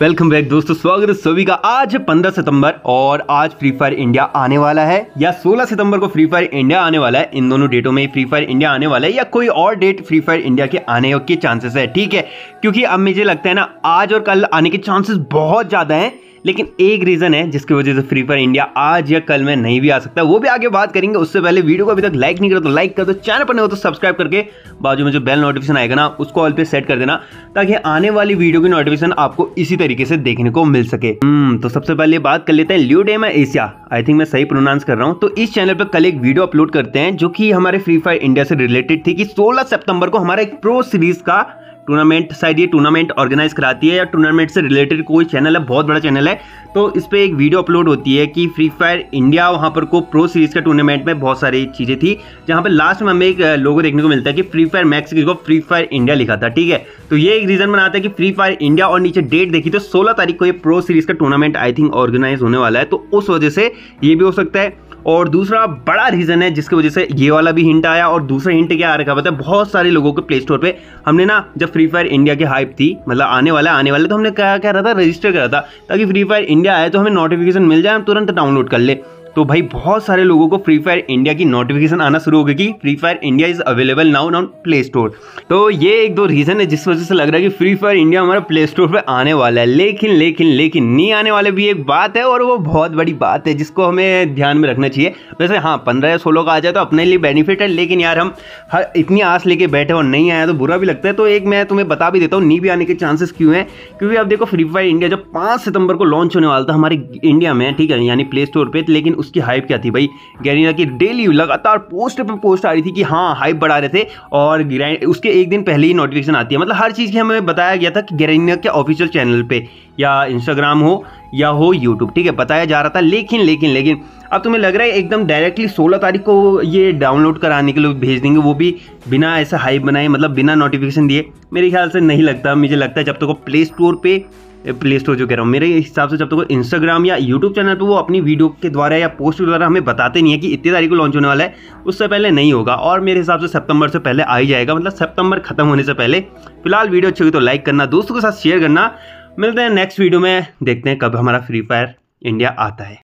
Welcome back दोस्तों, स्वागत है सभी का। आज है पंद्रह सितंबर और आज फ्री फायर इंडिया आने वाला है, या 16 सितंबर को फ्री फायर इंडिया आने वाला है। इन दोनों डेटों में फ्री फायर इंडिया आने वाला है, या कोई और डेट फ्री फायर इंडिया के आने के चांसेस है, ठीक है? क्योंकि अब मुझे लगता है ना, आज और कल आने के चांसेस बहुत ज़्यादा हैं। लेकिन एक रीज़न है जिसकी वजह से फ्री फायर इंडिया आज या कल में नहीं भी आ सकता। वो भी आगे बात करेंगे। उससे पहले वीडियो को अभी तक लाइक नहीं करो तो लाइक कर दो। चैनल पर नहीं हो तो सब्सक्राइब करके बाजू में जो बेल नोटिफिकेशन आएगा ना, उसको ऑल पे सेट कर देना ताकि आने वाली वीडियो की नोटिफिकेशन आपको इसी तरीके से देखने को मिल सके। हम्म तो सबसे पहले बात कर लेते हैं ल्यू डेमा एशिया आई थिंक मैं सही प्रोनाउंस कर रहा हूँ। तो इस चैनल पर कल एक वीडियो अपलोड करते हैं जो कि हमारे फ्री फायर इंडिया से रिलेटेड थी कि सोलह सितंबर को हमारा एक प्रो सीरीज़ का टूर्नामेंट, शायद ये टूर्नामेंट ऑर्गेनाइज कराती है या टूर्नामेंट से रिलेटेड कोई चैनल है, बहुत बड़ा चैनल है तो इस पर एक वीडियो अपलोड होती है कि फ्री फायर इंडिया वहाँ पर को प्रो सीरीज़ का टूर्नामेंट में बहुत सारी चीज़ें थी, जहाँ पर लास्ट में हमें एक लोगो देखने को मिलता है कि फ्री फायर मैक्स को फ्री फायर इंडिया लिखा था, ठीक है? तो ये एक रीज़न बनाता है कि फ्री फायर इंडिया और नीचे डेट देखी तो सोलह तारीख को ये प्रो सीरीज़ का टूर्नामेंट आई थिंक ऑर्गेनाइज होने वाला है तो उस वजह से ये भी हो सकता है और दूसरा बड़ा रीज़न है जिसकी वजह से ये वाला भी हिंट आया और दूसरा हिंट क्या आ रखा पता है? बहुत सारे लोगों के प्ले स्टोर पर हमने ना जब फ्री फायर इंडिया की हाइप थी मतलब आने वाला आने वाला तो हमने क्या कह रहा था? रजिस्टर करा था, ताकि फ्री फायर इंडिया आए तो हमें नोटिफिकेशन मिल जाए, हम तुरंत डाउनलोड कर ले। तो भाई बहुत सारे लोगों को फ्री फायर इंडिया की नोटिफिकेशन आना शुरू हो गई कि free fire India is available now on play store तो ये एक दो रीज़न है जिस वजह से लग रहा है कि फ्री फायर इंडिया हमारा प्ले स्टोर पर आने वाला है। लेकिन लेकिन लेकिन नहीं आने वाले भी एक बात है और वो बहुत बड़ी बात है जिसको हमें ध्यान में रखना चाहिए। वैसे हाँ पंद्रह या सोलह का आ जाए तो अपने लिए बेनिफिट है, लेकिन यार हम हर इतनी आस लेके बैठे और नहीं आया तो बुरा भी लगता है। तो एक मैं तुम्हें बता भी देता हूँ, नहीं भी आने के चांसेस क्यों हैं? क्योंकि अब देखो फ्री फायर इंडिया जब पाँच सितंबर को लॉन्च होने वाला था हमारे इंडिया में, ठीक है, यानी प्ले स्टोर पर लेकिन उसकी हाइप क्या थी भाई? गैरीना की डेली लगातार पोस्ट पे पोस्ट आ रही थी कि हाँ हाइप बढ़ा रहे थे और उसके एक दिन पहले ही नोटिफिकेशन आती है। मतलब हर चीज़ की हमें बताया गया था कि गैरीना के ऑफिशियल चैनल पर या इंस्टाग्राम हो, या हो यूट्यूब ठीक है? बताया जा रहा था, लेकिन लेकिन लेकिन, अब तुम्हें लग रहा है एकदम डायरेक्टली 16 तारीख को ये डाउनलोड कराने के लिए भेज देंगे, वो भी बिना ऐसा हाइप बनाए मतलब बिना नोटिफिकेशन दिए। मेरे ख्याल से नहीं लगता, मुझे लगता है जब तक तो वो प्ले स्टोर पे प्ले स्टोर जो कह रहा हूँ। मेरे हिसाब से जब तक तो इंस्टाग्राम या यूट्यूब चैनल पर वो अपनी वीडियो के द्वारा या पोस्ट के द्वारा हमें बताते नहीं है कि इतनी तारीख को लॉन्च होने वाला है, उससे पहले नहीं होगा। और मेरे हिसाब से सितंबर से पहले आ ही जाएगा। मतलब सितंबर खत्म होने से पहले, फ़िलहाल वीडियो अच्छी होगी तो लाइक करना, दोस्तों के साथ शेयर करना। मिलते हैं नेक्स्ट वीडियो में, देखते हैं कब हमारा फ्री फायर इंडिया आता है।